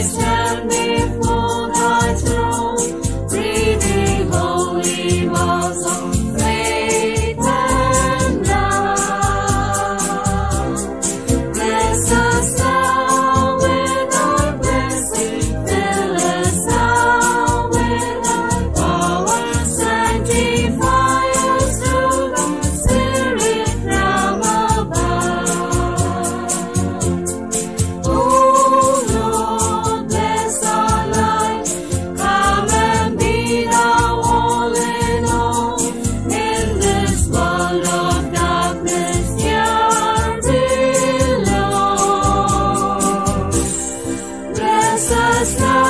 Christmas. us now.